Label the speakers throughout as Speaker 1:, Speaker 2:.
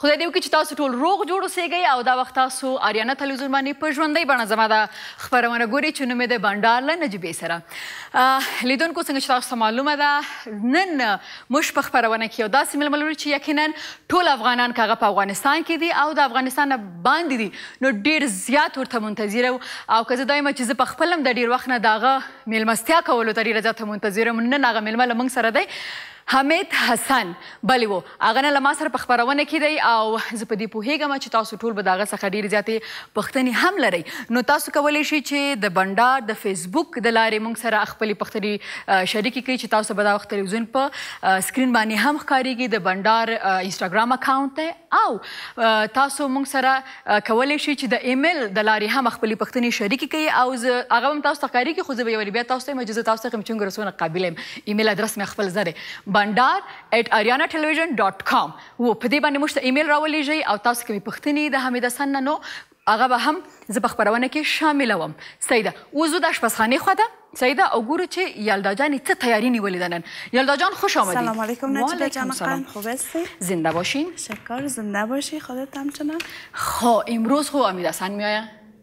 Speaker 1: خدای دې وکړي چې تاسو ټول روغ جوړ اوسېږئ او دا وخت تاسو آریانا تلویزیون باندې په ژوندۍ بڼه زما دا خپرونه ګوري چې نوم یې د بنډار له نجیبې سره لیدونکو څنګه چې تاسو ته معلومه ده نن موږ په خپرونه کې یو داسې مېلمه لرو چې یقینا ټول افغانان که هغه په افغانستان کې دي او د افغانستان نه باندې دي نو ډېر زیات ورته منتظر او که زه دا یم چې زه په خپل هم د ډېر وخت نه د هغه مېلمستیا کولو ته ډېره زیاته منتظر یم نن هغه مېلمه له موږ سره دی حمید حسن بلی وو هغه نن له ما سره په خپرونه کې دی او زه په دې پوهېږم چې تاسو ټول به د هغه څخه ډېرې زیاتې پوښتنې هم لرئ. نو تاسو کولی شئ چې د بنډار د فېسبوک د لارې موږ سره خپلې پوښتنې شریکې کړئ چې تاسو به دا وخت تلویزیون په سکرین باندې هم ښکارېږي د بنډار انسټاګرام اکاونټ دی او تاسو موږ سره کولی شئ چې د ایمیل د لارې هم خپلې پوښتنې شریکې کړئ او زه هغه هم تاسو ته ښکارېږي خو زه به یو بیا تاسو ته وایم چې زه تاسو ته یم چې څنګه رسونه قابل یم ایمیل ادرس مې خپل زده دی بنډار ایټ اریانا ټلویزیون ډاټ کام وو په دې باندې موږ ته ایمیل راولیږئ او تاسو کومې پوښتنې د حمید حسن نه نو هغه به هم زه په خپرونه کې شاملوم صحیح ده اوس ځو د اشپزخانې خوا ته صحیح ده او ګورو چې یلدا جان څه تیاری نیولې ده نن یلدا جان خوش آمدید
Speaker 2: سلام علیکم نجیبه جان قند خوب هستی
Speaker 1: زنده باشین
Speaker 2: شکر زنده باشی خودت همچنان
Speaker 1: خو امروز خو امیر حسن
Speaker 2: میایه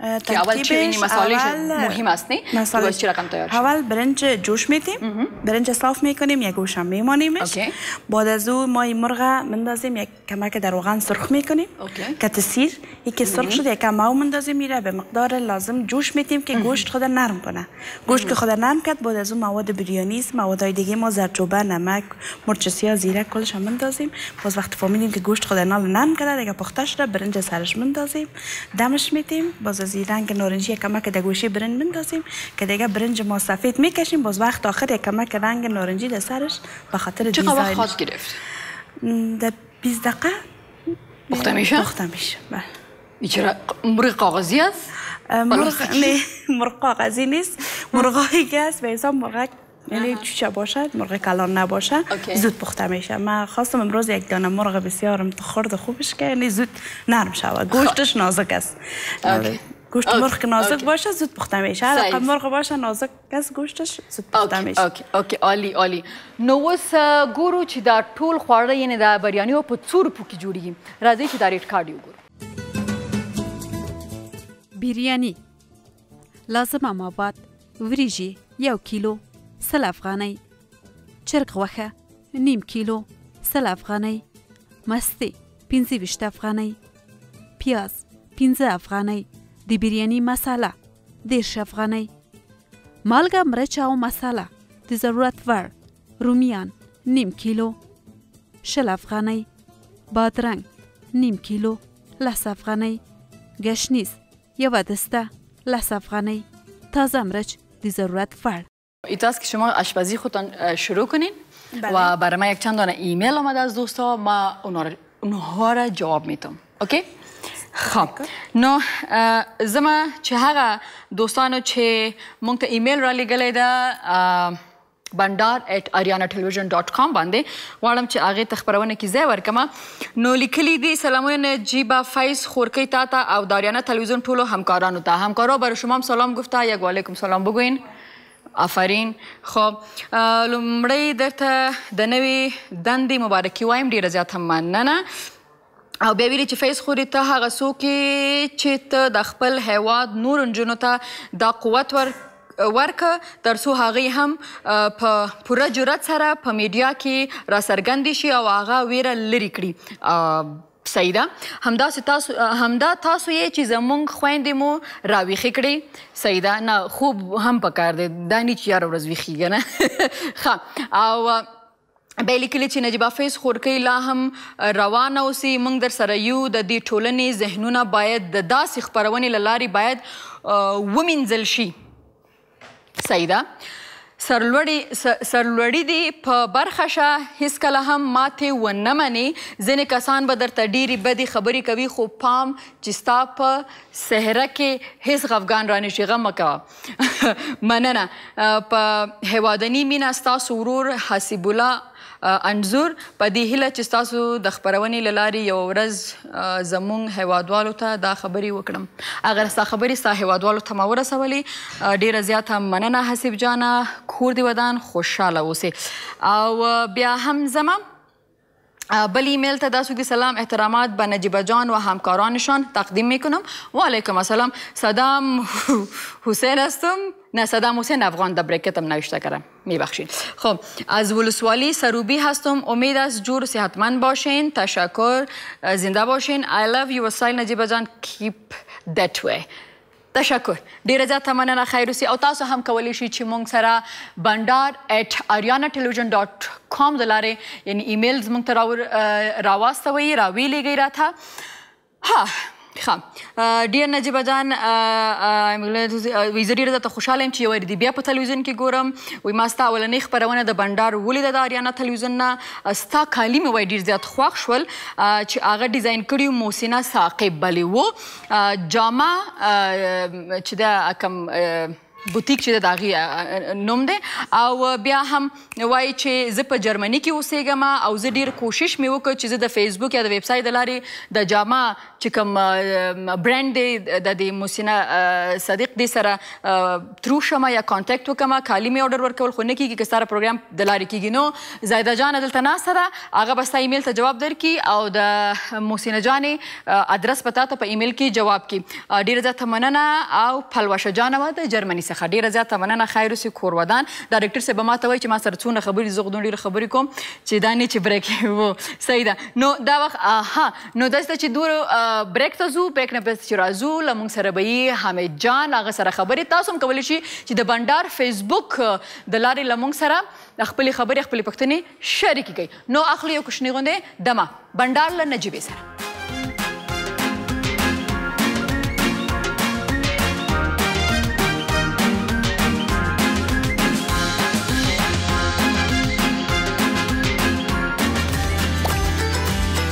Speaker 2: که
Speaker 1: اول چی وینی مسالش مهم است نه مسالش چی رقم تیار
Speaker 2: اول برنج جوش میتیم برنج صاف میکنیم یک گوشم میمانیمش بعد از او ما این مرغ مندازیم یک کمک در روغن سرخ میکنیم کت سیر یکی سرخ شد یک مو مندازیم میره به مقدار لازم جوش میتیم که گوشت خود نرم کنه گوشت که خود نرم کرد بعد از او مواد بریانی است مواد های دیگه ما زرچوبه نمک مرچ سیاه زیره کلش مندازیم باز وقت فهمیدیم که گوشت خود نرم کرده دیگه پخته شده برنج سرش مندازیم دمش میتیم باز از این رنگ نارنجی یک کمک در گوشه برنج مندازیم که دیگه برنج ما سفید میکشیم باز وقت آخر یک کمک رنگ نارنجی در سرش به خاطر
Speaker 1: دیزاین چقدر وقت خواست گرفت
Speaker 2: در 20 دقیقه
Speaker 1: پخته میشه
Speaker 2: پخته میشه بله
Speaker 1: چرا مرغ کاغذی است
Speaker 2: مرغ نه مرغ کاغذی نیست مرغ هایی که است به حساب مرغ یعنی چوچه باشه مرغ کلان نباشه زود پخته میشه ما خواستم امروز یک دانه مرغ بسیار امتخورد و خوبش که یعنی زود نرم شوه گوشتش نازک است گوشت مرغ که نازک باشه زود پخته میشه هر رقم مرغ باشه نازک است گوشتش زود پخته میشه
Speaker 1: اوکی اوکی عالی عالی نو اوس ګورو چې دا ټول خواړه یعنی دا بریانی او په څو روپو کې جوړیږي راځي چې دا ریټ کارډ وګورو
Speaker 3: بریانی لازمه مواد وریجې یو کیلو سل افغانۍ چرګ غوښه نیم کیلو سل افغانۍ مستې پنځه ویشت افغانۍ پیاز پنځه افغانۍ د بریاني مساله دیرش افغانۍ مالګه مرچ او مساله د ضرورت وړ رومیان نیم کیلو شل افغانۍ بادرنګ نیم کیلو لس افغانۍ ګشنیز یوه دسته لس افغانۍ تازه مرچ دی ضرورت فړ.
Speaker 1: ایتاست که شما آشپزی خودتان شروع کنین و بر ما یک چند دانه ایمیل آمده از دوست ها ما اونها را جواب میتم اوکی خب نو زما چه هغه دوستانو چه مونږ ته ایمیل را لګلې ده بنډار ایټ اریانا ټلویزیون ډاټ کام باندې غواړم چې هغه ته خبرونه کې ځای ورکم نو لیکلي دي سلامونه نجیبا فیض خورکی تا ته او د اریانا ټلویزیون ټولو همکارانو ته همکارو بر شما هم سلام گفته یک وعلیکم سلام بگوین آفرین خب لومړی درته د نوې دندې مبارکي وایم ډیره زیاته مننه او بیا ویلي چې فیض خوري ته هغه څوک یې چې ته د خپل هیواد نورو نجونو ته دا قوت ور ورکه ترڅو هغه هم په پوره جرأت سره په میډیا کې راڅرګندې شي او هغه ویره لري کړي صحیح ده همدا تاسو همدا تاسو یې چې زمونږ خويندې مو راويخې کړې صحیح ده نه خوب هم پکار دی دا نه چې یار ورځ ویخیږي نه ښه او بیا لیکلي چې نجیب حافظ خورکۍ لا هم روانه اوسي موږ در سره یو د دې ټولنې ذهنونه باید د داسې خپرونې له لارې باید ومینځل شي صحیح ده سرلوړي سرلوړي دي په برخه شه هیڅ کله هم ماته و نه مني ځینې کسان به درته ډېری بدې خبرې کوي خو پام چې ستا په صحره کې هیڅ غفګان رانشي غم مه کوه مننه په هوادنی مینا ستاسو ورور حسیب الله انځور په دې هیله چې تاسو د خبرونې لاري یو ورځ زموږ هیوادوالو ته دا خبري وکړم اگر ستا خبري ستا هیوادوالو ته ما ورسولې ډیره زیاته مننه حسیب جانه کور دی ودان خوشاله اوسې او بیا هم زمه بل ایمیل ته داسو کی سلام احترامات به نجیبه جان و همکارانشان تقدیم میکنم و علیکم السلام صدام حسین هستم نه صدام حسین افغان در بریکتم نوشته کردم میبخشین خب از ولسوالی سروبی هستم امید است جور صحتمند باشین تشکر زنده باشین I love you سایل نجیبه جان keep that way تشکر ډیره زیاته مننه خیر اوسی او تاسو هم کولی شئ چې مونږ سره بنډار ایټ اریانا ټلویزیون ډاټ کام د لارې یعنی ایمیلز مونږ ته راور راواستوي راویلیږئ راته ها ښه ډیر نجیبه جان وی زه ډیر زیاته خوشاله یم چې یو وارې دې بیا په تلویزیون کې ګورم وی ما ستا اولنۍ خپرونه د بنډار ولیده د اریانا تلویزیون نه ستا کالي مې وای ډیر زیات خوښ شول چې هغه ډیزاین کړي محسنه ثاقب بلې وو جامه چې د کوم بوتیک چې د داغي نوم دی او بیا هم وایي چې زه په جرمني کې اوسېږم او زه ډیر کوشش مې وکړ چې زه د فیسبوک یا د ویب سایټ د لارې د جامه چې کوم برند دی د دې موسینا صدیق دی سره ترو شمه یا کانټیکټ وکمه کالی می اورډر ورکول خو نه کیږي که ستاره پروګرام د لارې کیږي نو زایده جان دلته ناسته ده هغه به ستا ایمیل ته جواب درکي او د محسن جان ادرس به تاته په ایمیل کې جواب کی ډیره زیاته مننه او پلوشه جان وا د جرمني څخه ډیره زیاته مننه خیر اوسې کور ودان دا ډاکټر صاحب ما ته وایي چې ما سره څونه خبرې زه غدون ډیره خبرې کوم چې دا نه چې بریک وو صحیح ده نو دا وخت ها نو دلته چې دور بریک ته ځو بریک نه پس چې راځو لمونږ سره به یې حامد جان هغه سره خبرې تاسو هم کولی شي چې د بنډار فیسبوک د لارې لمونږ سره خپلې خبرې خپلې پوښتنې شریکې کړئ نو اخلو یو کوچنی غوندې دمه بنډار له نجیبې سره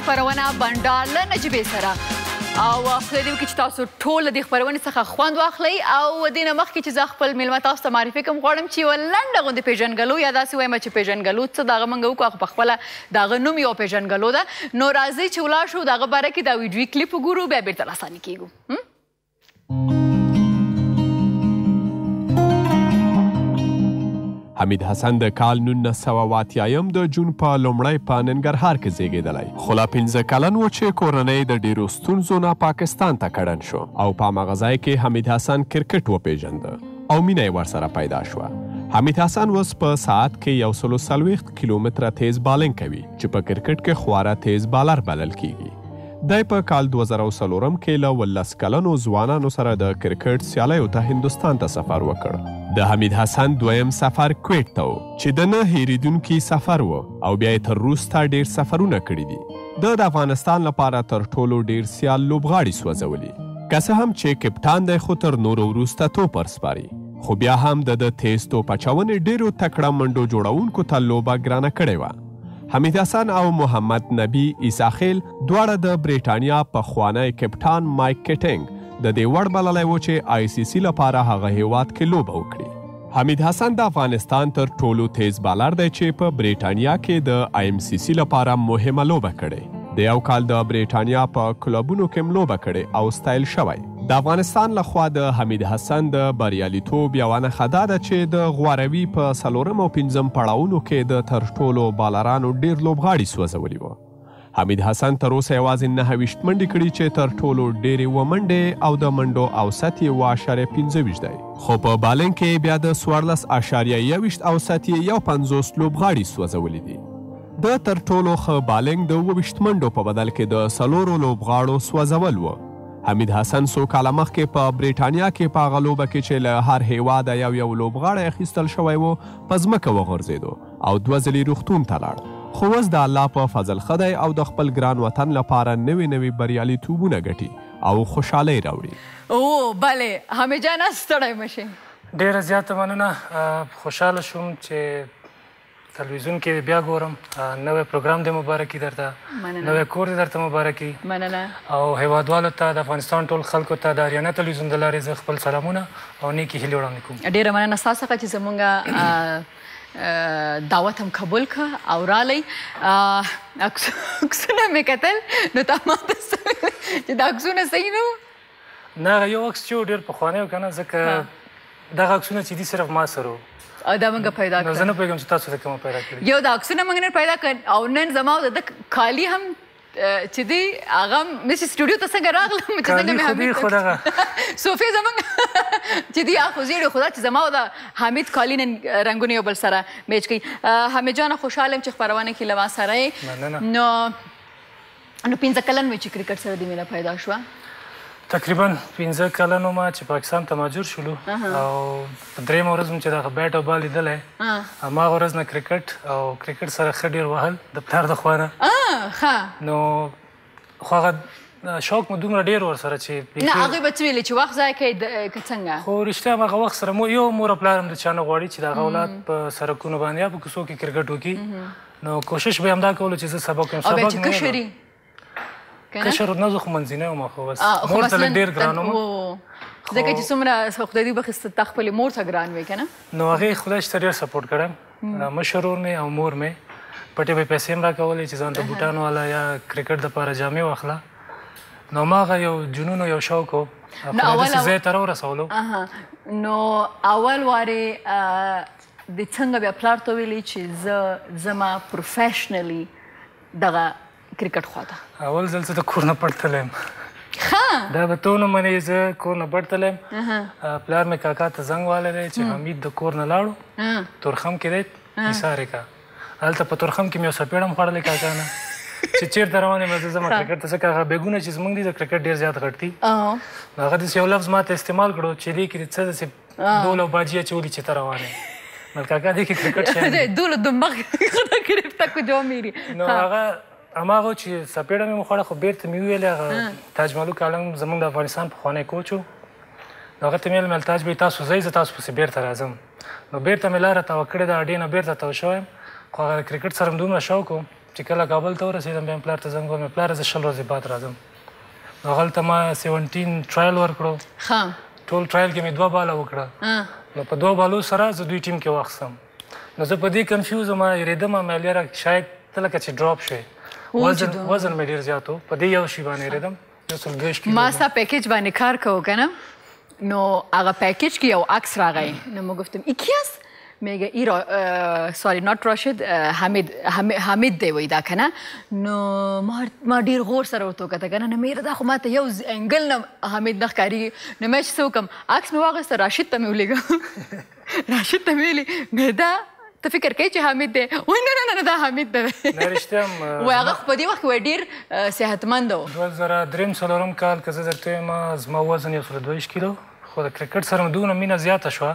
Speaker 1: خپرونه بنډار له نجیبې سره او خدای دې وکړي چې تاسو ټول د خبرونې څخه خوند واخلئ او دینه مخکې چې زه خپل میلمه تاسو ته معرفي کوم غواړم چې یو لنډه غوندې پیژنګلو یا داسې وایم چې پیژنګلو څه دغه موږ وکړو خو په خپل دغه نوم یو پیژنګلو ده نو راځي چې ولاړ شو دغه باره کې دا ویډیوي کلیپ وګورو بیا بیرته راسانه کیږو
Speaker 4: حمید حسن د کال 1980 د جون په لومړی په ننګرهار کې زیږیدلی خو لا 15 کلن و چې کورنۍ د ډیرو ستونزو نه پاکستان ته کډن شو او په هغه ځای کې حمید حسن کرکټ وپیژند او مینه یې ورسره پیدا شوه حمید حسن اوس په ساعت کې یو سلو سلويخت کیلومتره تیز بالنګ کوي چې په کرکټ کې خواره تیز بالر بلل کیږي دی په کال دوه زره او څلورم کې له ولس کلنو ځوانانو سره د کرکټ سیالیو ته هندوستان ته سفر وکړ. د حمید حسن دویم سفر کویټ ته و چې د نه هېرېدونکي سفر و او بیا یې تر روس ته ډېر سفرونه کړي دي. ده د افغانستان لپاره تر ټولو ډېر سیال لوبغاړي سوځولي. که څه هم چې کپتان دی خو تر نورو وروسته توپر سپاري. خو بیا هم د ده تېز توپ اچونې ډېرو تکړه منډو جوړونکو ته لوبه ګرانه کړې وه. حمید حسن او محمد نبی عیسی خیل دواړه د بریټانیا پخوانی کپټان مایک کټینګ د دې وړ بللی و چې آی سی سی لپاره هغه هیواد کې لوبه وکړي حمید حسن د افغانستان تر ټولو تیز بالر دی چې په بریټانیا کې د آی ایم سی سی لپاره مهمه لوبه کړې د یو کال د بریټانیا په کلبونو کې لوبه کړې او ستایل شوی د افغانستان له خوا د حمید حسن د بریالیتوب یوه نښه دا ده چې د غواروي په څلورم او پنځم پړاوونو کې د تر ټولو بالرانو ډیر لوبغاړي سوځولي وو حمید حسن تر اوسه یوازې نهه ویشت منډې کړي چې تر ټولو ډېرې اوه منډې او د منډو اوسط یې اوه اعشاریه پنځه ویشت دی خو په بالنګ کې بیا د څوارلس اعشاریه یوویشت اوسط یې یو پنځوس لوبغاړي سوځولي دي د تر ټولو ښه بالنګ د اووه ویشت منډو په بدل کې د څلورو لوبغاړو سوځول و حمید حسن څو کاله مخکې په بریټانیا کې په هغه لوبه کې چې له هر هیواده یو یو لوبغاړی اخیستل شوی و په ځمکه وغورځېدو او دوه ځلې روغتون ته لاړ خو اوس د الله په فضل ښه دی او د خپل ګران وطن لپاره نوې نوې بریالیتوبونه ګټي او خوشحالۍ راوړي
Speaker 1: او بله حمید جانه ستړی مه
Speaker 5: شئ ډېره زیاته مننه خوشحاله شوم چې تلویزیون کې بیا ګورم نوې پروګرام دې مبارکي درته نوې کور دې درته مبارکي
Speaker 1: مننه
Speaker 5: او هیوادوالو ته د افغانستان ټول خلکو ته د اریانا تلویزیون د لارې زه خپل سلامونه او نیکی هیلې وړاندې کوم
Speaker 1: ډیره مننه تاسو څخه چې زمونږ دعوت هم قبول ک او رالی عکسونه مې کتل نو تا ما ته چې دا عکسونه صحیح نه
Speaker 5: نه هغه یو عکس چې ډیر پخوانی و کنه ځکه دغه عکسونه چې دي صرف ما سره
Speaker 1: و دا موږ پیدا کړ نو
Speaker 5: زه نه پوهېږم چې تاسو ته کومه پیدا کړې
Speaker 1: یو دا عکسونه موږ نه پیدا کړ او نن زما او د کالي هم چې دی هغه مې چې سټوډیو ته څنګه راغلم چې څنګه مې
Speaker 5: حمید خو دغه
Speaker 1: صوفي زمونږ چې دی خو زیړو خدا چې زما او د حمید کالین رنگونه یو بل سره میچ کوي حمید جان خوشاله چې خبرونه کې لوا سره نو نو پنځه کلن وې چې کرکټ سره دې مینه پیدا شوه؟
Speaker 5: تقریبا پنځه کلن وم چې پاکستان ته مهاجر شولو او په درېیمه ورځ مو چې دغه بیټ او بال لیدلی هماغه ورځ نه کرکټ او کرکټ سره ښه ډېر وهل د پلار د خوا
Speaker 1: نه
Speaker 5: نو خو هغه شوق مو دومره ډېر ورسره چې
Speaker 1: نه هغوی به څه ویلې چې وخت ضایع کوي که څنګه
Speaker 5: خو رښتیا هماغه وخت سره مو یو مور او پلار هم د چا نه غواړي چې د هغه اولاد په سرکونو باندې یا په کوڅو کې کرکټ وکړي نو کوشش به همدا کولو چې زه سبق کوم
Speaker 1: سبق چې کشري
Speaker 5: کشر نه زه خو منځینه وم خو بس مور ته ډېر ګران وم
Speaker 1: ځکه چې څومره خدای دې بخښي ته خپل مور ته ګران وې کنه
Speaker 5: نو هغه خدای چې ډېر سپورټ کړم مشرور مې او مور مې پټې به پیسې هم راکولې چې ځان ته بوټان والا یا کرکټ د پاره جامې واخله نو ما هغه یو جنون یو شوق و
Speaker 1: نو اول
Speaker 5: زه تر ورسولو
Speaker 1: نو اول واره دی څنګه بیا پلار ته ویلی چې زه زما پروفیشنلی دغه کرکټ خوا ته
Speaker 5: اول ځل څه ته کور نه پټ
Speaker 1: تلم ښه
Speaker 5: دا به تو نه منې زه کور نه پټ تلم پلار مې کاکا ته زنګ والی دی چې حمید د کور نه لاړو تورخم کې دی ایسارې کا هلته په تورخم کې مې یو څپېړه هم خوړلې کاکا نه چې چیرته روان یم زه زما کرکټ ته ځکه هغه بیګونه چې زمونږ دي د کرکټ ډیر زیات غټ دي هغه داسې یو لفظ ماته استعمال کړو چې دې کې څه داسې دول او باجیه چوری چې ته روانه مل کاکا دې کې کرکټ شي
Speaker 1: دول د مخ خدا کړې تا کو جو میری
Speaker 5: نو هغه اماغه چې سپېړه مې مخړه خو بیرته مې ویل هغه تاج ملک عالم زمونږ د افغانستان په خوانې کوچو هغه ته مې مل تاج به تاسو زې ز تاسو پسې بیرته راځم نو بیرته مې لار ته وکړه دا ډینه بیرته تو شوم خو هغه کرکټ سره دومره شوق چې کله کابل ته ورسېدم بیا پلار ته زنګ وکړم پلاره زه شل ورځې بعد راځم نو هغلته ما سیونټین ټرایل ورکړو ټول ټرایل کې مې دوه باله وکړه نو په دوه بالو سره زه دوی ټیم کې واخیستم نو زه په دې کنفیوز یم یېرېدم مې لیاره شاید ته لکه چې ډراپ شوې وزن وزن مې ډېر زیات و په دې یو شي باندې یېرېدم
Speaker 1: ما ستا پیکج باندې کار کوو کنه نو هغه پیکج کې یو عکس راغی نو موږ گفتم اکیاس میگه ای را سوری ناٹ راشد حمید حمید دی وای دا کنه نو ما ما ډیر غور سره ورته کته کنه نو میره دا خو ماته یو انګل نه حمید نه ښکاری نو مې څه وکم عکس مې واغسته راشد ته مې ولګم راشد ته ویلي مېدا ته فکر کوي چې حامد دی وای نه نه نه دا حامد دی
Speaker 5: نه رښتیا هم
Speaker 1: وای هغه خو په دې وخت کې وای ډېر صحتمند و
Speaker 5: دوه زره دریم څلورم کال که زه درته وایم زما وزن یو سل دوه ویشت کیلو خو د کرکټ سره مې دومره مینه زیاته شوه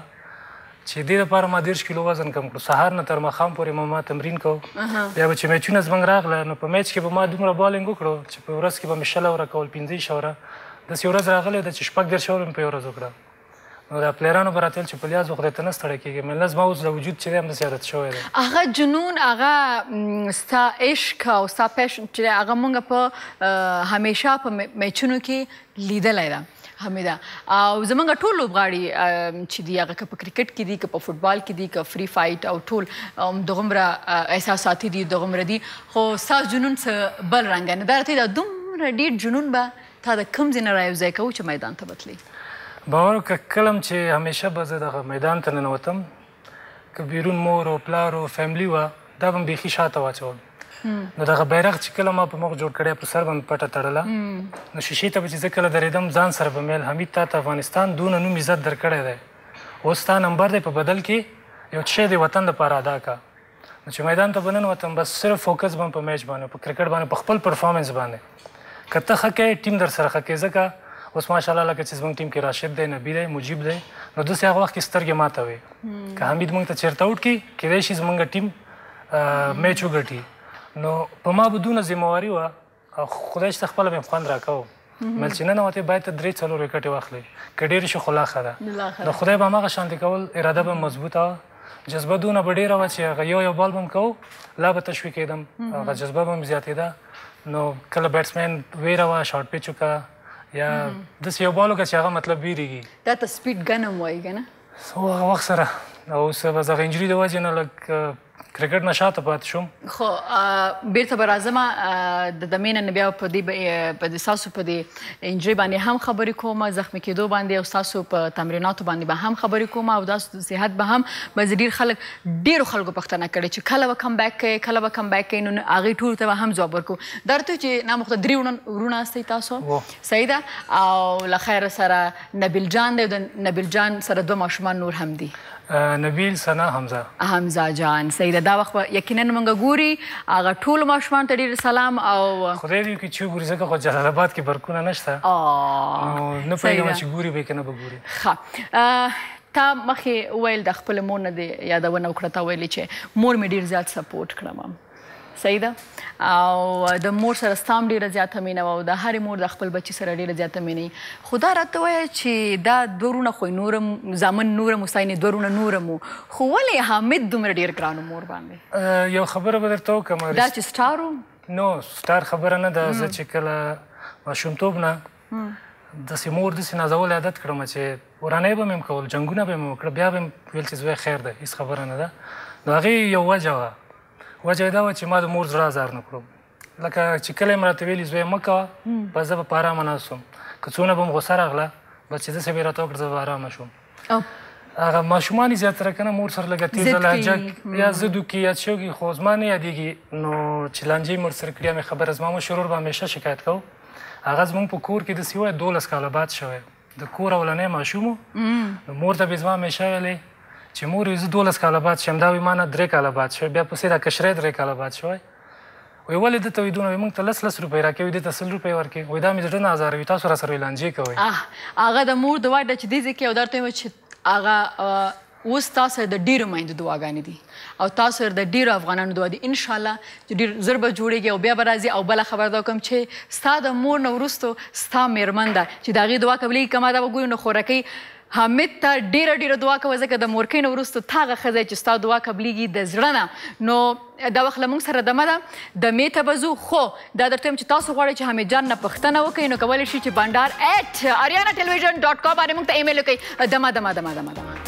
Speaker 5: چې دې لپاره ما دېرش کیلو وزن کم کړو سهار نه تر ماښام پورې ما ما تمرین کو بیا به چې میچونه زموږ راغله نو په میچ کې به ما دومره بالینګ وکړو چې په ورځ کې به مې شل اوره کول پنځه اوره داسې ورځ راغلې ده چې شپږ دېرش اوره مې په یوه ورځ وکړه نو دا پلیرانو به راتلل چې په لیازو خدای ته نه ستړی کېږي مینه زما اوس دا وجود چې دی همداسې عادت شوی دی
Speaker 1: هغه جنون هغه ستا عشق او ستا پیشن چې هغه مونږ په همیشه په میچونو کې لیدلی ده حمیده او زمونږ ټول لوبغاړي چې دی هغه که په کرکټ کې دي که په فوټبال کې دي که فری فایټ او ټول دغمره احساساتي دي دغمره دي خو ساز جنون څه بل رنګ نه دا ته دا دومره ډیر جنون به تا د کوم ځای نه رايوځای کوو چې ميدان ته به تلې؟
Speaker 5: باور وکړه کلم چې همېشه به زه دغه ميدان ته ننوتم که بيرون مور او پلار او فاملي وه دا به مې بيخي شاته واچول نو دغه بیرغ چې کله ما په مخ جوړ کړی په سر به مې پټه تړله نو شیشې ته به چې زه کله درېدم ځان سره به میل حمید تا ته افغانستان دونه نوم عزت درکړی دی اوس ستا نمبر دی په بدل کې یو څه شی دی وطن لپاره ادا کا نو چې میدان ته بننوتم بس صرف فوکس به په میچ باندې په کرکټ باندې په خپل پرفارمنس باندې که ته ښه کوې ټیم در سره ښه کوي ځکه اوس ماشاءالله لکه چې زموږ ټیم کې راشد دی نبي دی مجیب دی نو داسې هغه وخت کې سترګې ماته وي که حمید موږ ته چیرته اوټ کړي کېدای شي زموږ ټیم میچ وګټي نو په ما به دونه ذمه واري وه خدای شته خپله مې خوند راکاو مل چې ننوتې باید ته درې څلور ویکټې واخلې که ډېر شي خو لا ښه ده د خدای به هماغه شانتې کول اراده به مضبوطه وه جذبه دونه به ډېره وه چې هغه یو یو بال به هم کوو لا به تشوي کېدم هغه جذبه به هم زیاتېده نو کله بیټسمین ویره وه شارټ پیچ وکړه یا داسې یو بال وکړه چې هغه مطلب ویرېږي
Speaker 1: دا ته سپیډ ګن هم وایي که نه
Speaker 5: هغه وخت سره او اوس بس هغه انجري د وجې نه لږ کرکټ نه شاته پات شوم
Speaker 1: خو بیرته به راځم د دمینه نه بیا په دې په دې ساسو په دې انجری باندې هم خبرې کوم زخمی کېدو باندې او ساسو په تمریناتو باندې به هم خبرې کوم او داس صحت به هم مزه ډیر خلک ډیر خلکو پښتنه کړي چې کله وکم بیک کوي کله وکم بیک کوي نو هغه ټول ته هم جواب ورکو درته چې نه مخته درې ورونه استي تاسو سیدا او لخیر سره نبیل جان دی نبیل جان سره دوه ماشومان نور هم دي
Speaker 5: نبیل ثنا حمزه.
Speaker 1: حمزه جان صحیح ده دا وخت به یقینا مونږ ګوري هغه ټول ماشومان ته ډیر سلام او
Speaker 5: خدای دې وکړي چې ګوري ځکه خو جلال آباد کې برکونه نشته
Speaker 1: نو
Speaker 5: نه پوهیږم چې ګوري به کنه به ګوري
Speaker 1: ښه تا مخې ویل د خپل مور نه دی یادونه وکړه تا ویلې چې مور مې ډیر زیات سپورټ کړم صحیح ده او د مور سره ستام ډیره زیاته مینه او د هر مور د خپل بچی سره ډیره زیاته مینه خدا راته وای چې دا دورونه خو نورم زامن نورم وساینه دورونه نورم خو ولې حامد دومره ډیر ګران مور باندې
Speaker 5: یو خبره به درته وکم
Speaker 1: دا چې سټارو
Speaker 5: نو سټار خبره نه ده زه چې کله ماشومتوب نه داسې مور داسې نازولی عادت کړم چې ورانۍ به مې هم کول جنګونه به مې وکړه بیا به مې ویل چې زوی خیر دی هېڅ خبره نه ده د هغې یو وجه وه وجه یې دا وه چې ما د مور زړه ازار نه کړو لکه چې کله یې مې راته ویلي زوی مه کوه بس زه به په ارامه ناست وم که څونه به هم غوسه راغله بس چې داسې به یې راته وکړه زه به ارامه شوم هغه ماشومان یې زیاتره که نه مور سره لږه تېزه لهجه یا ضدو کې یاد شوي خو زما نه یادېږي نو چې لانجې مې ورسره کړي مې خبره زما مشر ورور به همیشه شکایت کوو هغه زمونږ په کور کې داسې وایي دولس کاله بعد شوی د کور اولنی ماشوم نو مور ته به زما همیشه ویلې چې مور زه دولس کاله بعد شم دا وایي ما نه درې کاله بعد شوی بیا پسې دا کشری درې کاله بعد شوی وې ولې دته وې دونه وې موږ ته لس لس روپۍ راکې وې دته سل روپۍ ورکې وې دا مې زړه نه ازاروي تاسو راسره وې لانجې کوي اه
Speaker 1: هغه د مور دوا ده چې دې ځکه او درته وې چې هغه اوس تاسو د ډیرو مایندو دعاګانې دي او تاسو د ډیرو افغانانو دعا دي ان شاء الله چې ډیر زر به جوړیږي او بیا به راځي او بل خبر دا کوم چې ستا د مور نو ورستو ستا میرمن ده چې داغي دعا قبلې کما دا وګوري نو خورکې حامد ته ډیره ډیره دعا کوه ځکه د مورکۍ نه وروسته ته هغه ښځه یې چې ستا دعا قبلیږي د زړه نه نو دا وخت له موږ سره دمه ده دمې ته به ځو خو دا درته وایم چې تاسو غواړئ چې حامد جان نه پوښتنه وکړئ نو کولی شئ چې بانډار ایټ اریانا ټلویزیون ډاټ کام باندې موږ ته ایمیل وکړئ دمه دمه دمه دمه دمه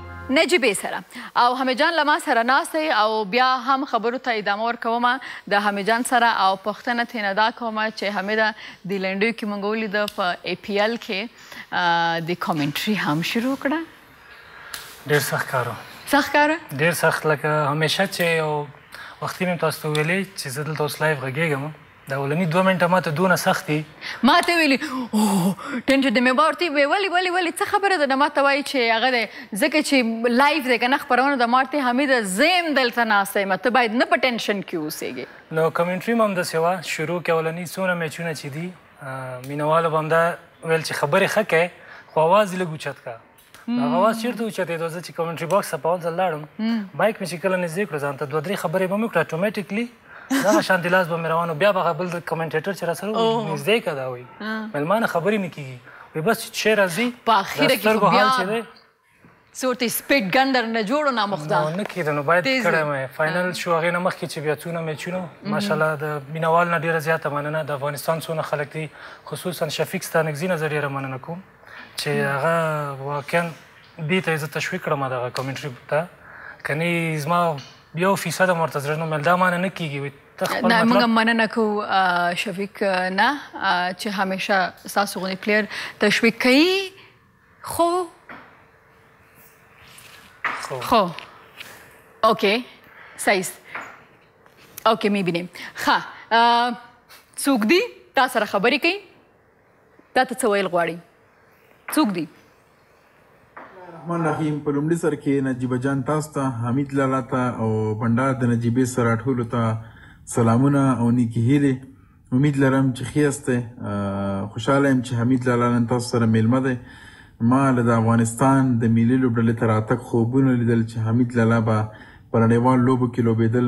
Speaker 1: نجیبې سره او حمید جان له ما سره ناست دی او بیا هم خبرو ته ادامه ورکوم د حمید جان سره او پوښتنه تېنه دا کوم چې حمیده د لنډیو کې مونږ ولیده په ای پی ایل کې د کامنټري هم شروع کړه
Speaker 5: ډیر سخت کارو
Speaker 1: سخت کار
Speaker 5: ډیر سخت لکه همیشه چې وختي مې تاسو ته ویلي چې زه دلته اوس لایف غږیږم دا ولنی دوه منټه ماته دونه سخت دي
Speaker 1: ما ته ویلي ټینشن د مې با ورته وی ولی ولی ولی څه خبره ده ما ته وایي چې هغه دی ځکه چې لایف دی کنه خبرونه د مارته حمید زیم دلته ناسته یم ته باید نه په ټینشن کې اوسېږي
Speaker 5: نو کمنټري مم د سیوا شروع کې ولنی څونه میچونه چې دي مینوالو بم دا ویل چې خبرې خکه خو आवाज لګو چت کا هغه واز چیرته وچتېدو زه چې کمنټري باکس ته په اول ځل لاړم بایک مې چې کله نږدې کړو ځان ته دوه درې خبرې به مې وکړه اټومېټیکلي دغه شانتې لاس به مې روان و بیا به هغه بل کمنټېټر چې راسره و نږدې که دا وایي مېلمانه خبرې نه کېږي وایي بس چې شی راځي
Speaker 1: په اخره کې خو بیا څه ورته سپیډ ګن درنه جوړ نه
Speaker 5: مخدا نه کېده نو باید کړی مې فاینل شو هغې نه مخکې چې بیا څونه میچونه ماشاءالله د مینوال نه ډېره زیاته مننه د افغانستان څونه خلک دي خصوصا شفیق ستانکزي نه زه ډېره مننه کوم چې هغه واقعا دې ته زه تشویق کړم دغه کمنټري ته کني زما یو فیصد هم ورته زړه نه مل دا معنی نه کیږي
Speaker 1: نه موږ مننه کو شفیق نه چې همیشه تاسو غونې پلیر تشویق کوي خو
Speaker 5: خو
Speaker 1: خو اوکې سایز اوکې مې بینه ښه څوک دی تاسو سره خبرې کوي دا ته څه ویل غواړي څوک دي
Speaker 6: الرحمن الرحیم په لومړي سر کې نجیبه جان تاسو ته حمید لالا ته او بنډار د نجیبې سره ټولو ته سلامونه او نیکې هیلې امید لرم چې ښه یاست خوشاله یم چې حمید لالا نن تاسو سره میلمه دی ما له د افغانستان د ملي لوبډلې تر راتګ خوبونه لیدل چې حمید لالا به په نړیوال لوبو کې لوبېدل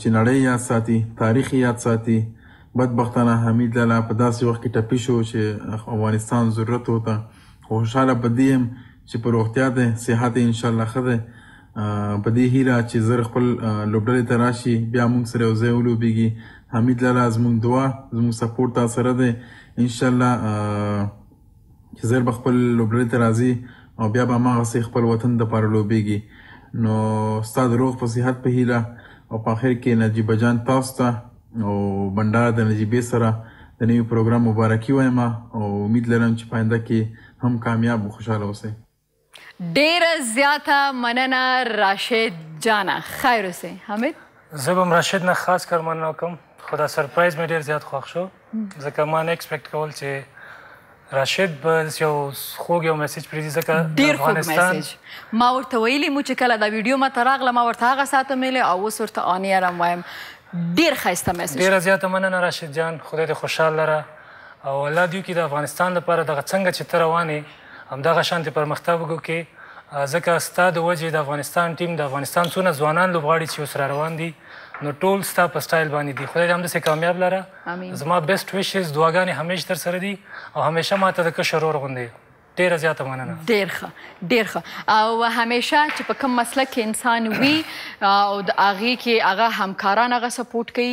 Speaker 6: چې نړۍ یاد ساتي، تاریخ یې یاد ساتي. بدبختانه حمید لالا په داسې وخت کې ټپي شو چې افغانستان ضرورت ورته، خو خوشحاله په دې یم چې په روغتیا دی، صحت یې انشاالله ښه دی. په دې هیله چې زر خپل لوبډلې ته راشي، بیا موږ سره یو ځای ولوبیږي. حمید لالا زموږ دعا، زموږ سپورټ تا سره دی، انشاالله. چې زر به خپل لوبډلې ته راځي او بیا به هماغسې خپل وطن دپاره لوبیږي نو ستا د روغ په صحت په هیله او په اخر کې نجیبه جان تاسو ته او بنډار د نجیبې سره د نوي پروګرام مبارکي وایم او امید لرم چې په آینده کې هم کامیاب او خوشحاله اوسئ.
Speaker 1: ډیره زیاته مننه راشد جانه خیر اوسې حامد
Speaker 5: زه به هم راشد نه خاص کار مننه وکړم خو دا سرپرایز مې ډېر زیات خوښ شو ځکه ما نه ایکسپیکټ کول چې راشد به یو خوږ یو میسج پرېږدي ځکه
Speaker 1: ډېر خوږ میسج ما ورته ویلي مو چې کله دا ویډیو ما ته راغله ما ورته هغه ساعت هم ویلی او اوس ورته آن ایر هم وایم ډېر ښایسته میسج
Speaker 5: ډېره زیاته مننه راشد جان خدای دې خوشحال لره او الله دې وکړي د افغانستان لپاره دغه څنګه چې ته روان یې همدغه شانتې پرمختګ وکړې ځکه ستا د وجې د افغانستان ټیم د افغانستان څونه ځوانان لوبغاړي چې اوس را روان دي نو ټول ستا په سټایل باندې دي خدای دې همداسې کامیاب لره زما بیسټ ویشز دعاګانې همیش در سره دي او همیشه ماته د کشر ورور غوندې ډیره زیاته مننه
Speaker 1: ډیر ښه ډیر ښه او همیشه چې په کوم مسلک کې انسان وي او د هغې کې هغه همکاران هغه سپورټ کوي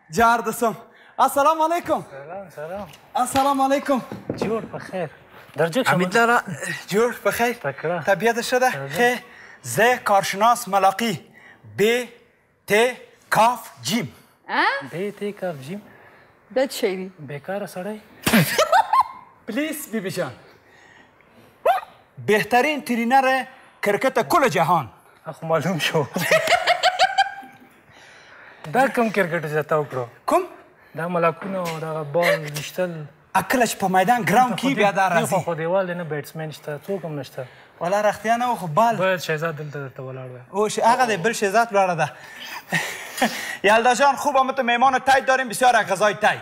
Speaker 7: جار د
Speaker 8: سم السلام علیکم
Speaker 5: سلام سلام
Speaker 8: السلام علیکم
Speaker 5: جوړ په خیر درجه شما حمید
Speaker 8: لارا جوړ په
Speaker 5: خیر تکړه
Speaker 8: طبیعت شه ده خیر زه کارشناس ملاقی ب ت کاف جیم
Speaker 5: ب ت کاف جیم
Speaker 1: دا څه شي
Speaker 5: بیکاره سړی
Speaker 8: پلیز بیبی جان بهترین ترینر کرکت کل جهان
Speaker 5: اخو معلوم شو دا کوم کرکټ چې تا وکړو
Speaker 8: کوم
Speaker 5: دا ملاکونه او دا بال وشتل
Speaker 8: اکل چې په میدان ګراوند کې بیا دا راځي
Speaker 5: خو دیوال نه بیټسمن شته څوک هم نشته
Speaker 8: ولا رختیا نه خو بال
Speaker 5: باید شهزاد دلته درته ولاړ وای
Speaker 8: او ش... هغه دی بل شهزاد ولاړه ده یلدا جان خوب هم تو میمان تایید داریم بسیار غذای تایید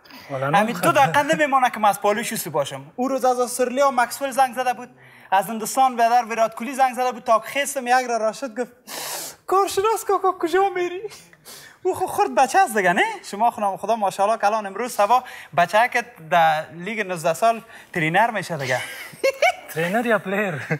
Speaker 8: همین دو دقیقه نمیمانه که از پالو شسته باشم او روز از استرالیا مکسول زنگ زده بود از هندوستان برادر ویرات کولی زنگ زده بود تا که خیستم یک را راشد گفت کارشناس کاکا کجا میری او خو خورد بچه است دیگه نه شما خدا خدا ماشاءالله که الان امروز سبا بچه که در لیگ 19 سال ترینر میشه دیگه
Speaker 5: ترینر یا پلیر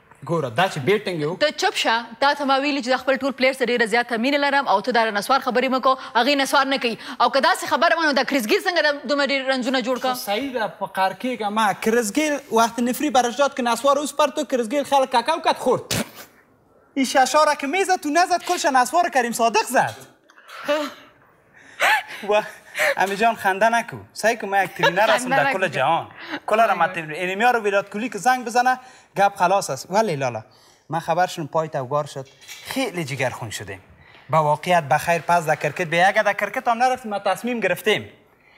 Speaker 8: ګوره دا چې بیټنګ یو.
Speaker 1: ته چپ شه تا ته ما ویلي چې زه خپل ټول پلیئر سره ډیره زیاته مینه لرم او ته دا نسوار خبرې مه کوه هغوی نسوار نه کوي او که داسې خبره وه نو دا کریس ګیل څنګه دومره ډیر رنځونه جوړ کړه.
Speaker 8: سعید اب په قهر کیږه مه کریس ګیل وقت نفری برشداد که نسوار اوس پر تو کریس ګیل خلق ککو کت خورد ای ششاره که میزه تو نزد کلشه نسوار کریم صادق زد. و امی جان خنده نکو سعی که من یک ترینر هستم در کل جهان کل را من ترینر اینمی ها رو ویلاد کلی که زنگ بزنه گپ خلاص است ولی لالا من خبر شدم پای توگار شد خیلی جگر خون شدیم با واقعیت بخیر پس در کرکت به یک در کرکت هم نرفتیم ما تصمیم گرفتیم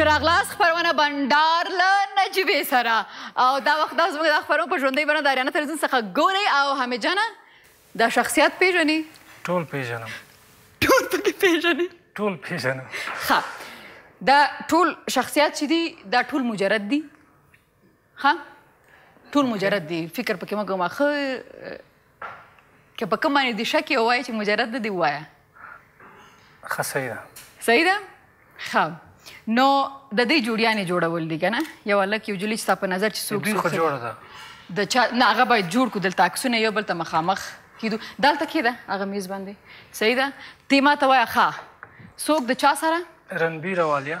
Speaker 1: شراغلاس خبرونه بندار له نجیبې سره او دا وخت دا زموږ د خبرو په ژوندۍ بڼه د اریانا تلویزیون څخه ګورئ او حامد جانه دا شخصیت پیژنې
Speaker 5: ټول پیژنم
Speaker 1: ټول پکې پیژنې
Speaker 5: ټول پیژنم
Speaker 1: ښه دا ټول شخصیت چې دي دا ټول مجرد دي ها ټول مجرد دي فکر پکې مګو ما خو که په کوم باندې دي شک یو وای چې مجرد نه دی وای
Speaker 5: ښه صحیح ده
Speaker 1: صحیح ده ښه نو د دې جوړیانې جوړول دي کنه یو الک یو جلی چې په نظر چې څوک
Speaker 5: څوک خو جوړه ده
Speaker 1: د چا نه هغه باید جوړ کو دلته عکسونه یو بل ته مخامخ کیدو دلته کیده هغه میز باندې صحیح ده تیما ته وای ښه څوک د چا سره
Speaker 5: رنبیر والیا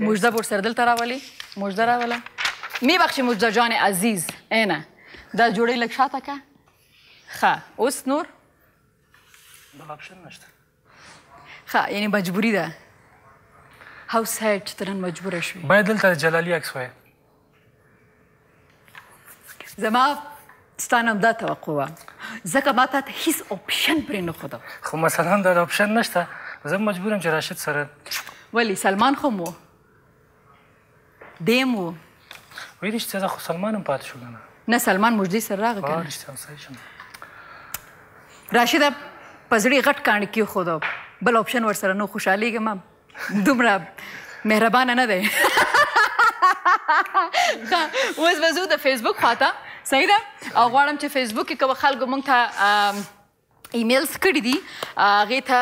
Speaker 5: مجده
Speaker 1: بور سر دلته راولي مجده راوله می بخش مجده جان عزیز اینه دا جوړې لږ شاته که ښه اوس نور
Speaker 5: بل اپشن نشته
Speaker 1: ښه یعنی مجبوری ده هاو سیډ چې ته نن مجبوره شوې
Speaker 5: باید دلته جلالي عکس وای
Speaker 1: زما ستانه همدا توقع وه ځکه ما تا ته هیڅ اپشن پرې نه ښوده
Speaker 5: خو مثلا دا اپشن نشته زه مجبورم چې راشد سره
Speaker 1: ولې سلمان خو مو دیم وو
Speaker 5: وی رښتیا دا خو سلمان هم پاتې شو کنه
Speaker 1: نه سلمان مجدي سره راغی کنه
Speaker 5: رښتیا صحیح شنه
Speaker 1: راشد په زړی غټ کاڼ کې خو دا بل اپشن ور سره نو خوشحالي ګم دومره مهربانه نه دی اوس به زه د فیسبوک خواته صحیح ده او غواړم چې فیسبوک کې کوم خلکو مونږ ته ایمیلز کړی دي هغه ته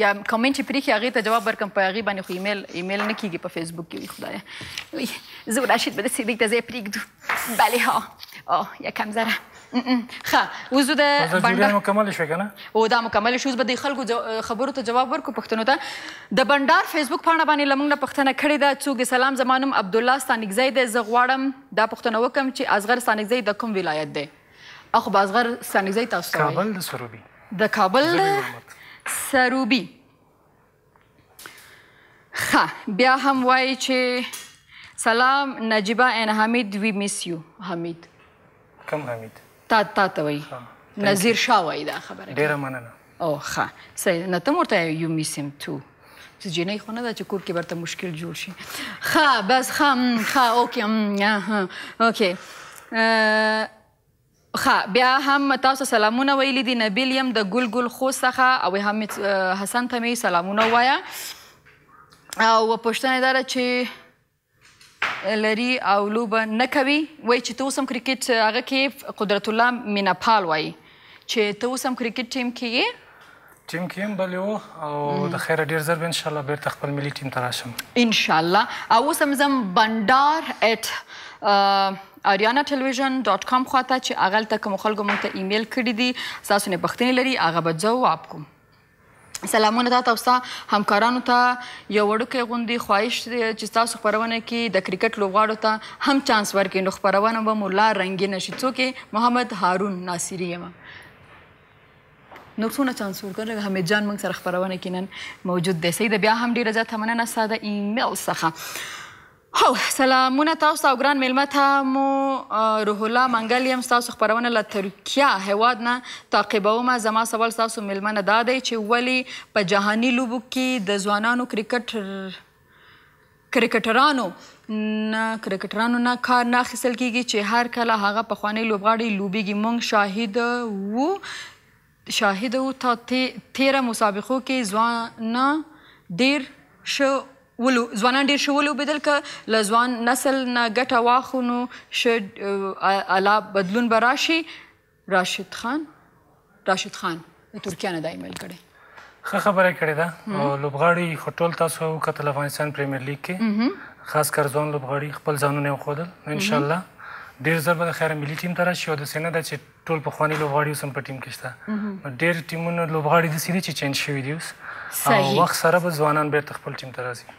Speaker 1: یا کمنټ چې پرې کې هغه ته جواب ورکم په هغه باندې خو ایمیل ایمیل نه کیږي په فیسبوک کې خدای زه راشد به د سیدی ته زه پرېږدو بله ها او یا کم زره ښه اوس به د
Speaker 5: بنډار مکمل شوې کنه
Speaker 1: او دا مکمل شوې اوس به د خلکو خبرو ته جواب ورکو پښتنو ته د بنډار فیسبوک پاڼه باندې لمنګ نه پښتنه کړې ده څوک د سلام زمانم عبد الله ستانګزی دی زه غواړم دا پښتنه وکم چې اصغر ستانګزی د کوم ولایت دی اخو به اصغر ستانګزی تاسو
Speaker 5: کابل د سروبي
Speaker 1: د کابل سروبي ښه بیا هم وایي چې سلام نجیبه ان حمید وی میس یو حمید
Speaker 5: کم حمید
Speaker 1: تا تا ته وایي نذیر شاه وایي دا خبره
Speaker 5: ډیره مننه
Speaker 1: او ښه سه نه ته مرته یو میسم تو ته جنې خو نه ده چې کور کې برته مشکل جوړ شي ښه بس ښه ښه اوکې اوکې ښه بیا هم تاسو سلامونه ویلی دی نبیل یم د ګل ګل خوست څخه او حمید حسن ته می سلامونه وایه او پوښتنه دا ده چې لري او لوبه نه کوي وای چې ته اوس هم کرکټ هغه کې قدرت الله مینه پال وای چې ته اوس هم کرکټ ټیم کې یې
Speaker 5: ټیم کې یم بلې و او د خیره ډیر زر به ان شاء الله بیرته خپل ملي ټیم ته راشم
Speaker 1: ان شاء الله او اوس هم زم بندار ات اریانا ټلویزیون ډاټ کام خواته چې هغه ته کوم خلکو مونږ ته ایمیل کړی دي تاسو نه پښتنې لري هغه به جواب کوم سلامونه تاسو تاسو همکارانو ته یو وړوکی غوندي خواهش دی چې تاسو خبرونه کې د کرکټ لوبغاړو ته هم چانس ورکړئ نو خبرونه به مو لا رنګین شي څوک محمد هارون ناصری یم نو څونه چانس ورکړ لکه حمید جان موږ سره خبرونه کې نن موجود دی سید بیا هم ډیره زیاته مننه ستا د ایمیل څخه هو سلامونه تاسو او ګران میلمه ته مو روح الله منګل یم تاسو خبرونه له ترکیه هواد نه تعقیبوم زما سوال تاسو میلمه نه دا دی چې ولی په جهانی لوبو کې د ځوانانو کرکټ کرکټرانو نه کرکټرانو نه کار نه اخیستل کیږي چې هر کله هغه پخواني لوبغاړي لوبیږي مونږ شاهد وو شاهد وو تا تیره مسابقو کې ځوان ډیر شه ولو ځوانان ډیر شه ولوبیدل که له ځوان نسل نه ګټه واخو نو شه الا بدلون به راشي راشد خان راشد خان د ترکیه نه دا ایمیل کړی
Speaker 5: ښه خبره کړې ده او لوبغاړي خو ټول تاسو وکتل افغانستان پریمیر لیګ کې خاص کر ځوان لوبغاړي خپل ځانونه وښودل نو ان شاء الله ډیر زر به د خیره ملي ټیم ته راشي او د سینه ده چې ټول په خواني لوبغاړي اوس هم په ټیم کې شته ډیر ټیمونه لوبغاړي د سینې چې چینج شوي دي اوس او وخت سره به ځوانان بیرته خپل ټیم ته راځي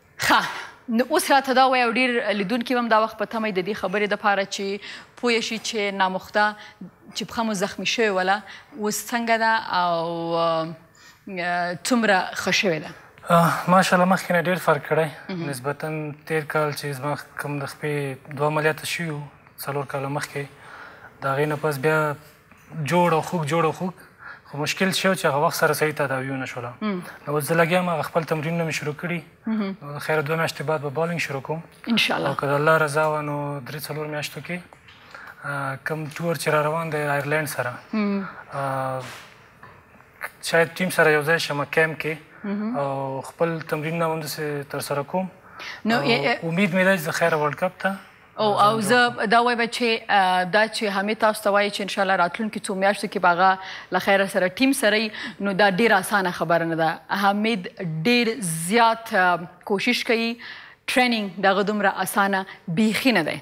Speaker 1: ښه نو اوس راته دا وایه او ډیر لیدونکي به هم دا وخت په تمه د دې خبرې دپاره چې پوه شي چې نامخته چې پښه مو زخمي شوې وله اوس څنګه ده او څومره ښه شوې ده
Speaker 5: ماشاءالله مخکې نه ډېر فرق کړی نسبتا تېر کال چې زما کوم د خپې دوه عملیات شوي څلور کاله مخکې د هغې نه پس بیا جوړ او خوږ جوړ او خوږ خو مشکل شو چې هغه وخت سره صحیح تداوی ونه شوله نو اوس زه لګیا یم هغه خپل تمرینونه مې شروع کړي نو خیر دوه میاشتې بعد به بالینګ شروع کوم
Speaker 1: ان شاء الله
Speaker 5: او که د الله رضا وه نو درې څلور میاشتو کې کم تور چې را روان دی ایرلند سره شاید ټیم سره یو ځای شم کیمپ کې او خپل تمرینونه هم داسې ترسره کوم
Speaker 1: نو
Speaker 5: امید مې ده چې د خیره ورلډ کپ ته
Speaker 1: او او زه دا وایم چې دا چې همې تاسو ته وایي چې ان شاء الله راتلونکي څو میاشتو کې باغه له خیر سره ټیم سره نو دا ډیر اسانه خبره نه ده حمید ډیر زیات کوشش کوي ټریننګ دغه دومره اسانه بیخي نه دی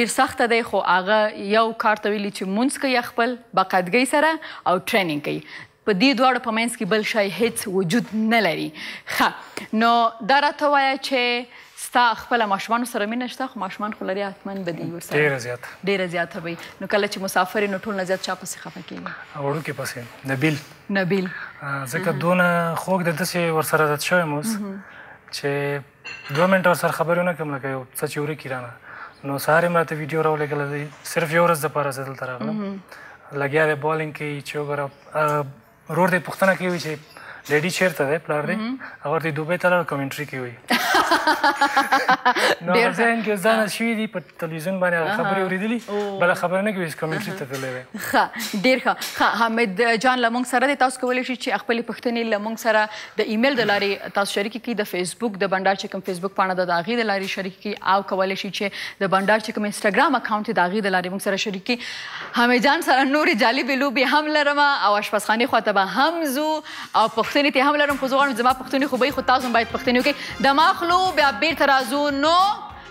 Speaker 1: ډیر سخت دی خو هغه یو کار ته ویلي چې مونږ کوي خپل بقدګۍ سره او ټریننګ کوي په دې دواړو په منځ کې بل شی هیڅ وجود نه لري. ښه نو دا راته وایه چې ستا خپله ماشومانو سره مینه شته خو ماشومان خو لرې حتما به دي ورسره
Speaker 5: ډیره زیاته
Speaker 1: ډیره زیاته وي نو کله چې مسافر نو ټول نه زیات چا پسې خفه کیږي
Speaker 5: وړوکې پسې نبیل
Speaker 1: نبیل
Speaker 5: ځکه دونه خوږ د دسې ورسره عادت شوی موس چې دوه منټه ورسره خبرې ونه کړم لکه یو څه چې ورک رانه نو سهار یې راته ویډیو راولېږله دی صرف یو ورځ دپاره زه دلته راغلم لګیا دی بالینګ کوي چې وګوره ورور دی پوښتنه کوي چې ډیډي چیرته دی پلار دی هغه ورته دوبۍ ته لاړ کمنټري کوي نو هغه ذهن کې ځان شوي دي په تلویزیون باندې هغه خبرې اورېدلي بله خبره نه کوي چې کمنټري ته تللی دی
Speaker 1: ښه ډېر ښه ښه حامد جان له موږ سره دی تاسو کولی شئ چې خپلې پوښتنې له موږ سره د ایمیل د لارې تاسو شریکې کړي د فیسبوک د بنډار چې کوم فیسبوک پاڼه ده د هغې د لارې شریکې کړي او کولی شي چې د بنډار چې کوم انسټاګرام اکاونټ دی د هغې د لارې موږ سره شریک کړي حمید جان سره نورې جالبې لوبې هم لرم او اشپزخانې خواته به هم ځو او پوښتنې ته هم لرم خو زه غواړم زما پوښتنې خو به یې خو تاسو هم باید پوښتنې وکړئ دماغ لو بیا بېرته راځو نو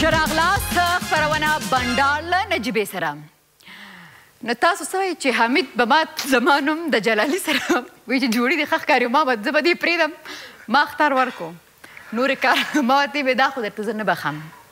Speaker 1: شراغلاست خبرونه بندال نجیبه سره نو تاسو څه وایي چې حمید به ما زما نوم د جلالي سره وایي چې جوړي دي ښه ښکاري ما به زه به دې پرېږدم ما اختار ورکو نور کار ما ته به دا خو درته زه نه بخښم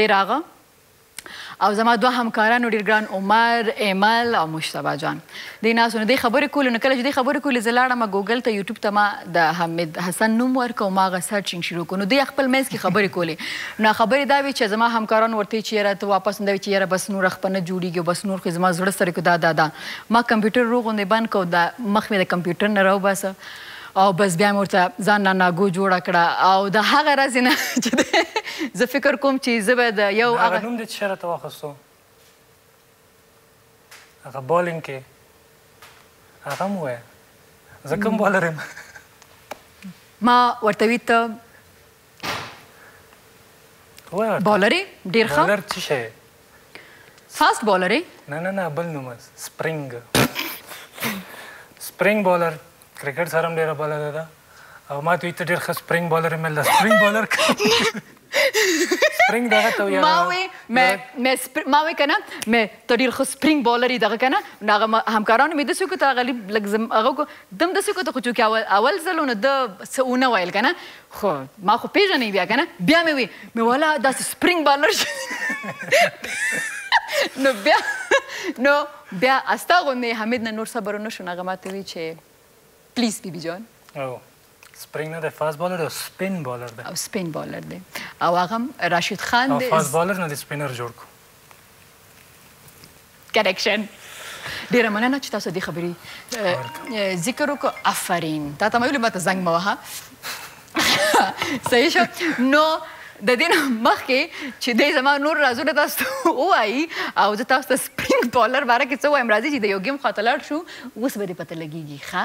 Speaker 1: دی راغه او زما دوه همکارانو ډیر ګران عمر ایمل او مشتبه جان دی ناسو نه دی خبرې کول نو کله چې دی خبرې کول زلاړه ما ګوګل ته یوټیوب ته ما د حمید حسن نوم ورکو ما غ سرچینګ شروع کو نو دی خپل مېز کې خبرې کولې نو خبرې دا وی چې زما همکارانو ورته چې یاره ته واپس نو چې یاره بس نور خپل نه جوړیږي بس نور خو زما زړه سره کو دا دا دا ما کمپیوټر روغوندې بند کو دا مخ مې د کمپیوټر نه راو باسه او بس بیا مې ورته ځان نه ناګو جوړه کړه او د هغه رځې نه چې دی زه فکر کوم چې زه به د یو
Speaker 5: هغه.
Speaker 1: د هغه
Speaker 5: نوم دې څه شی راته واخستو هغه بالینګ کې هغه هم ووایه زه کوم بالر یم.
Speaker 1: ما ورته وی ته بالر ډیر ښه
Speaker 5: بالر څه شي
Speaker 1: فاست بالر
Speaker 5: نه نه نه بل نوم سپرینګ سپرینګ بالر کرکټ سره هم ډیره بلده ده او ما ته ته ډیر ښه سپرینګ بالر مې له سپرینګ بالر سپرینګ دغه ته ویل
Speaker 1: ما وې مې مې ما وې کنه مې ته ډیر ښه سپرینګ بالر دغه کنه ناغه همکارانو مې د څه کو ته غلیب لګزم هغه کو دم د څه کو ته خو چې اول ځلونه د څه ونه ویل کنه خو ما خو پیژنې بیا کنه بیا مې وی مې والا داسې سپرینګ بالر شي نو بیا نو بیا استا غوندې حمید نه نور صبر نه شو هغه ماته وی چې پلیز بیبي جان
Speaker 5: او سپرینګ نه دی فاست بالر او سپین بالر دی
Speaker 1: او سپین بالر دی او هغه راشد خان دی
Speaker 5: فاست بالر نه دی سپینر جوړ کو
Speaker 1: کریکشن ډیره مننه چې تاسو دې خبري ذکر وکړو افرین تا ته مې ویل ماته زنګ مو وها صحیح شو نو د دې نه مخکې چې دی زما نور رازونه تاسو ته ووایي او زه تاسو ته سپرینګ بولر باره کې څه وایم راځي چې د یو ګیم خواته لاړ شو اوس به دې پته لګېږي ښه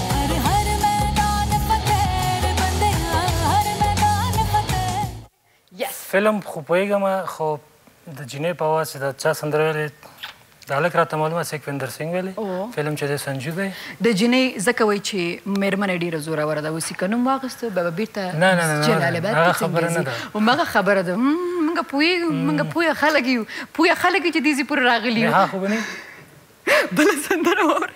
Speaker 5: فلم خو پوهېږم خو د جینۍ په اواز چې د چا سندره ویلې دا هلک راته معلومه سیکویندر سینګ ویلې فلم چې دی سنجو دی
Speaker 1: د جینۍ ځکه وایي چې مېرمنه ډېره زوروره ده اوس یې که نوم واخیستو بیا به بېرته جلالباد
Speaker 5: ته
Speaker 1: څنګه ځي هماغه خبره ده موږ پوهېږو موږ پوه خلک یو پوه خلک یو چې دې ځي پورې راغلي یو بله سندره واورئ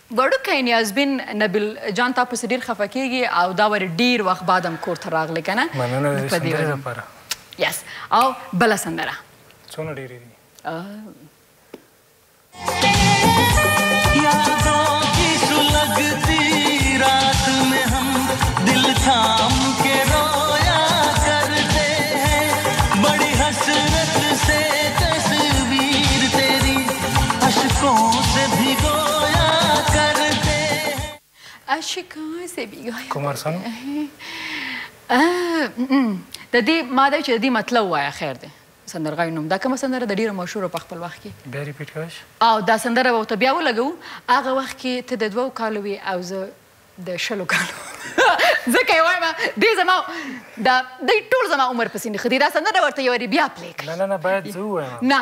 Speaker 1: وړوکی نیازبین نبیل جان تا پسې ډیر خفه کیږي او دا وارې ډیر وخت بعد هم کور ته راغلې کنه
Speaker 5: مننه د دې سندرې لپاره
Speaker 1: یس او بله سندره
Speaker 5: څونه ډیرې دي کمر سم
Speaker 1: د دې ما دا چې د دې مطلب وایا خیر دی سندرغاوی نوم دا کومه سندره د ډیره مشهور په خپل وخت کې
Speaker 5: بیا ریپیټ کوش
Speaker 1: او دا سندره به ته بیا ولګو هغه وخت کې ته د دوو کالو وی او زه د شلو کالو ځکه وایم دې زما دا د ټول زما عمر پسې نه خدي دا سندره ورته یو بیا پلی کړ
Speaker 5: نه نه نه باید زه وایم
Speaker 1: نه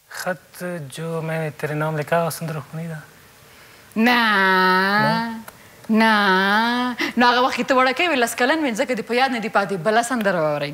Speaker 5: خط جو میں نے تیرے نام لکھا اس اندر خونی دا
Speaker 1: نه نه نو هغه وخت ته وړکه وی لس کلن وین ځکه دی په یاد نه دی پاتې
Speaker 7: بل
Speaker 9: سندره ووري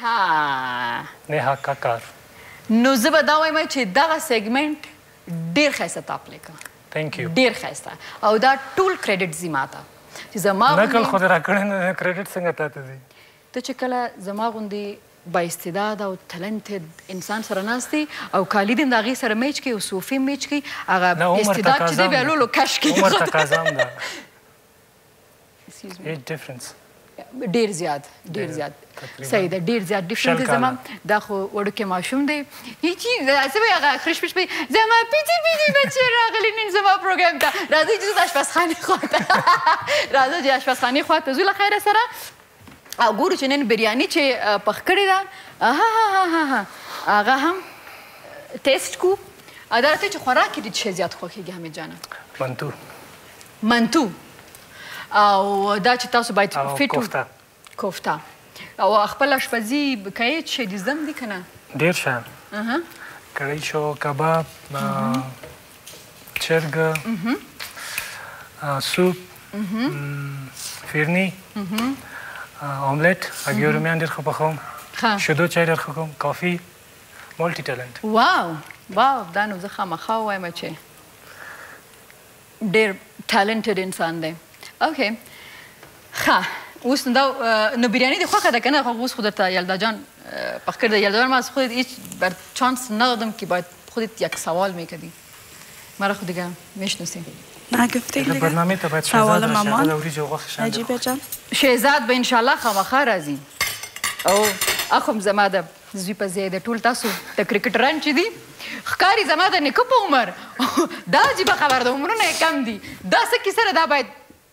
Speaker 1: ها.
Speaker 5: نها ککر.
Speaker 1: نو زه به دا وایم چې دغه سیګمنټ ډیر ښایسته تا پلی کړ.
Speaker 5: تھینک یو.
Speaker 1: ډیر ښایسته او دا ټول کریډټ ځي ماته چې زما غوندې.
Speaker 5: نقل خو دې راکړی نه دی کریډټ څنګه تاته ځي.
Speaker 1: ته چې کله زما غوندې با استعداده او تلنتد انسان سره ناست یې او کالي دې د هغې سره میچ کوي او صوفې میچ کوي هغه استعداد چې دی بیا لولو کش کړي.
Speaker 5: عمر تقاضا هم ده. excuse me age difference
Speaker 1: ډیر زیات ډیر زیات صحیح ده ډیر زیات ډیفرنس زما دا خو وړوکی ماشوم دی هیڅ څه وی هغه خرش پښ پی زما پیچی پیچی بچی راغلی نن زما پروګرام ته راځي چې د اشپزخانه خواته راځي چې اشپزخانه خواته زوله خیر سره او ګورو چې نن بریانی چې پخ کړی دا ها ها ها ها ها هغه هم ټیسټ کو ادا ته چې خوراک دې څه زیات خوخیږي حمید جان
Speaker 5: منتو
Speaker 1: منتو او دا چې تاسو باید فټ
Speaker 5: کوفته
Speaker 1: کوفته او خپل اشپزی کوي چې دې زم دي کنه
Speaker 5: ډیر شه
Speaker 1: اها
Speaker 5: کړی شو کباب چرګ سوپ فیرنی آملت اگه رومیان ډیر خو پخوم شیدو چای ډیر خو کوم کافی مالټي ټالنت
Speaker 1: واو واو دا نو زه خامخا وایم چې ډیر ټالنټډ انسان دی اوکه ښه اوس نو دا نو بریانی دی خوښه ده کنه خو اوس خو درته یلدا جان پخکر ده یلدا جان ما از خودت هیچ بر چانس ندادم که باید خودت یک سوال میکدی مرا خو دیگه میشناسی
Speaker 5: نگفتی
Speaker 2: دیگه
Speaker 5: برنامه تا باید شهزاد راشی هغه
Speaker 2: ده
Speaker 5: وریج و غوخ شنده
Speaker 2: نجیبه جان
Speaker 1: شهزاد به انشاءالله خامخا رازی او اخم زما ده زوی په زیای ده ټول تاسو ده کرکټران چی دی خکاری زما ده نکه په عمر دا عجیبه خبر ده عمرونه یې کم دی دا سه کیسه ده دا باید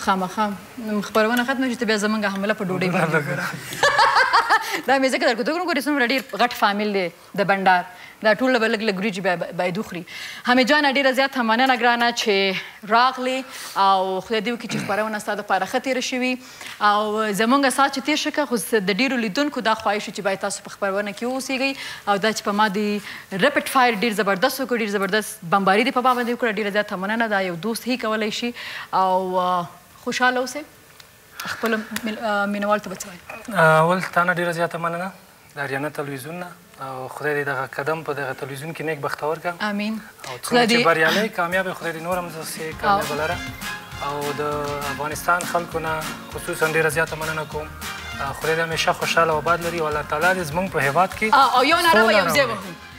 Speaker 1: خامخا خبرونه ختم شي ته بیا زمونږ حمله په ډوډۍ باندې وګوره دا مې ځکه درکو ته ګورم څومره ډېر غټ فامیل دی د بنډار دا ټول به لږ لږ وریجې باید وخوري حمید جانه ډېره زیاته مننه ګرانه چې راغلې او خدای دې وکړي چې خپرونه ستا دپاره ښه تېره شوي او زمونږ ساعت چې تېر شو که خو د ډېرو لیدونکو دا خواهش چې باید تاسو په خپرونه کې واوسېږئ او دا چې په ما دې رپټ فایر ډېر زبردست وکړ ډېر زبردست بمباری دی په بابندی وکړه. ډیره زیاته مننه دا یو دوست هی کولای شي او خوشحاله اوسې خپل مینوال ته به څه وایې؟
Speaker 5: اول تا نه ډیره زیاته مننه د اریانا تلویزیون نه او خدای دې دغه قدم په دغه تلویزیون کې نیک بختور کړه
Speaker 1: امین
Speaker 5: او څومره چې بریالی کامیاب خدای دې نور هم داسې کامیاب لره او د افغانستان خلکو نه خصوصا ډېره زیاته مننه کوم خدای دې همیشه خوشحاله او آباد لري او الله تعالی دې زمونږ په هېواد کې
Speaker 1: او یو ناره به یو ځای وکړو